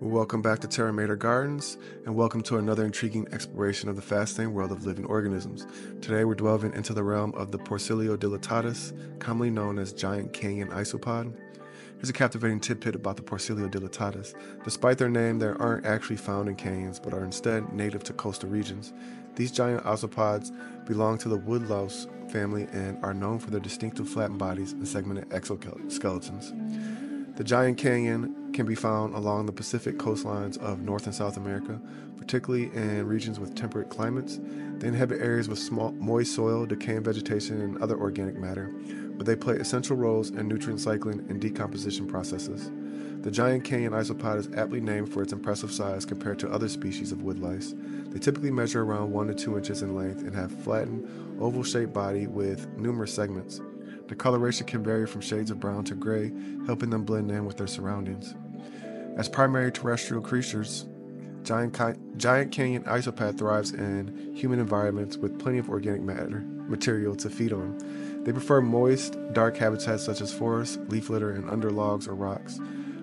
Welcome back to Terra Mater Gardens, and welcome to another intriguing exploration of the fascinating world of living organisms. Today we're delving into the realm of the Porcellio dilatatus, commonly known as giant canyon isopod. Here's a captivating tidbit about the Porcellio dilatatus. Despite their name, they aren't actually found in canyons, but are instead native to coastal regions. These giant isopods belong to the woodlouse family and are known for their distinctive flattened bodies and segmented exoskeletons. The giant canyon can be found along the Pacific coastlines of North and South America, particularly in regions with temperate climates. They inhabit areas with small, moist soil, decaying vegetation, and other organic matter, but they play essential roles in nutrient cycling and decomposition processes. The giant canyon isopod is aptly named for its impressive size compared to other species of wood lice. They typically measure around 1 to 2 inches in length and have flattened, oval shaped body with numerous segments. The coloration can vary from shades of brown to gray, helping them blend in with their surroundings. As primary terrestrial creatures, giant, giant canyon isopod thrives in humid environments with plenty of organic matter material to feed on. They prefer moist, dark habitats such as forests, leaf litter, and under logs or rocks,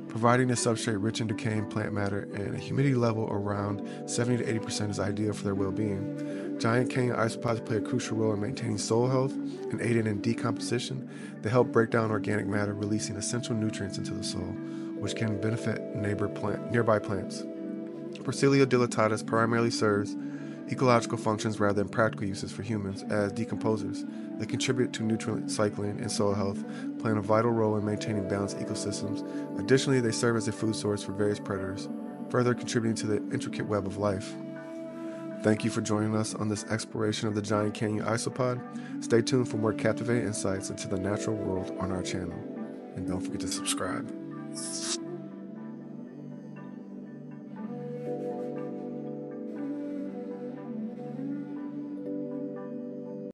providing a substrate rich in decaying plant matter and a humidity level around 70 to 80% is ideal for their well-being. Giant canyon isopods play a crucial role in maintaining soil health and aiding in decomposition. They help break down organic matter, releasing essential nutrients into the soil, which can benefit neighbor plant, nearby plants. Porcellio dilatatus primarily serves ecological functions rather than practical uses for humans as decomposers. They contribute to nutrient cycling and soil health, playing a vital role in maintaining balanced ecosystems. Additionally, they serve as a food source for various predators, further contributing to the intricate web of life. Thank you for joining us on this exploration of the Giant Canyon Isopod. Stay tuned for more captivating insights into the natural world on our channel. And don't forget to subscribe. Thank you.